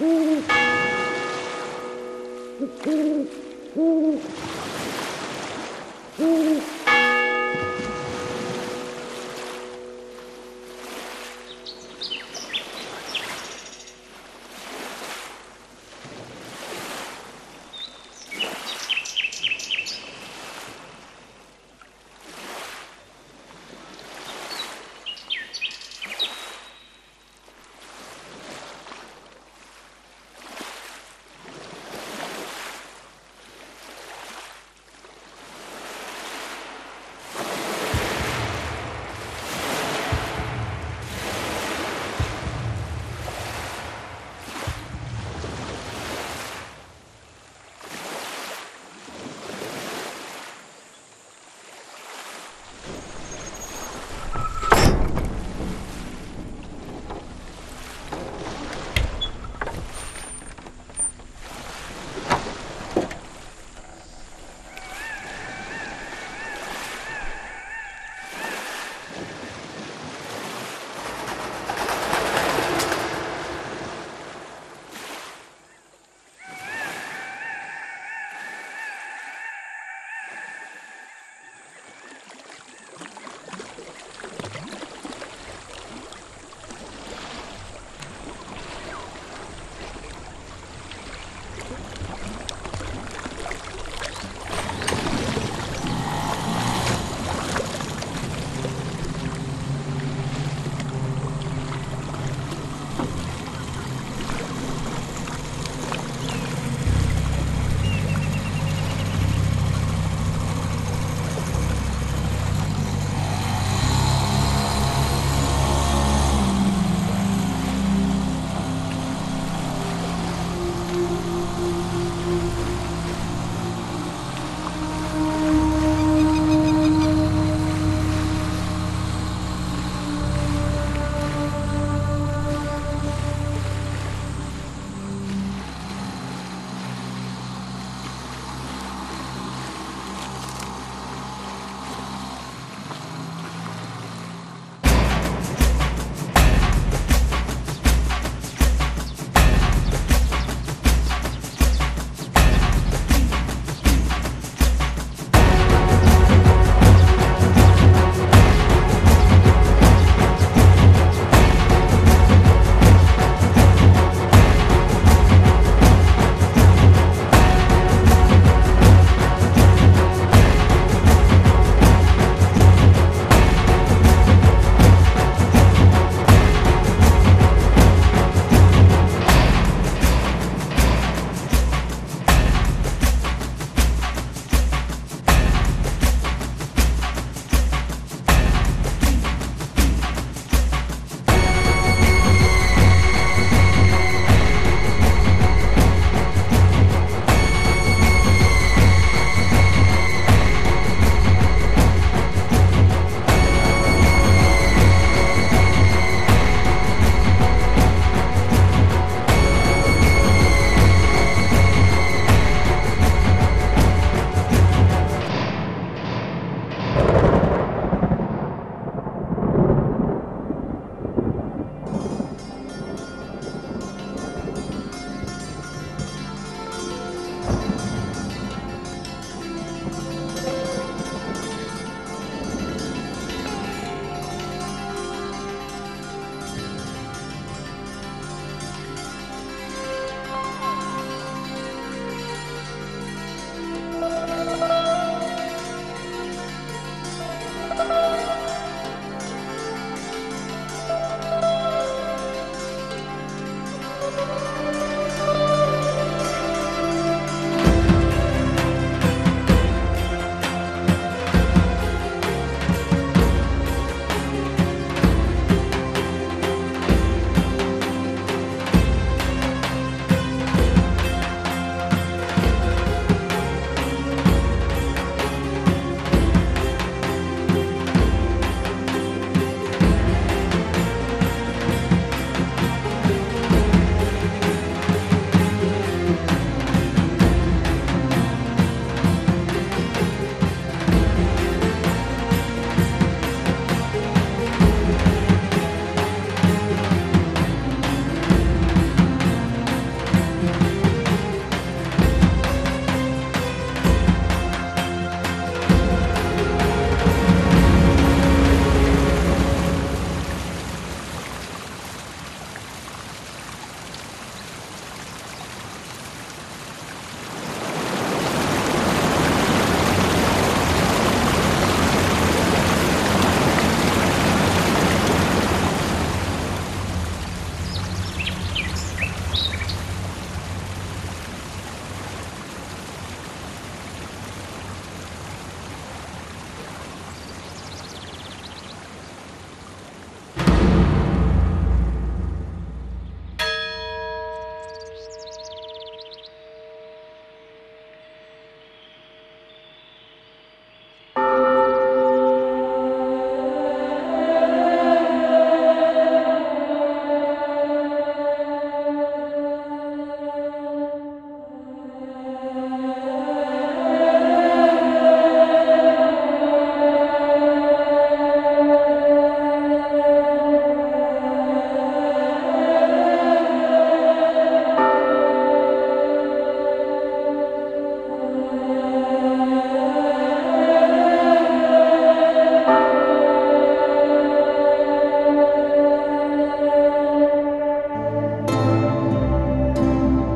Mm-hmm.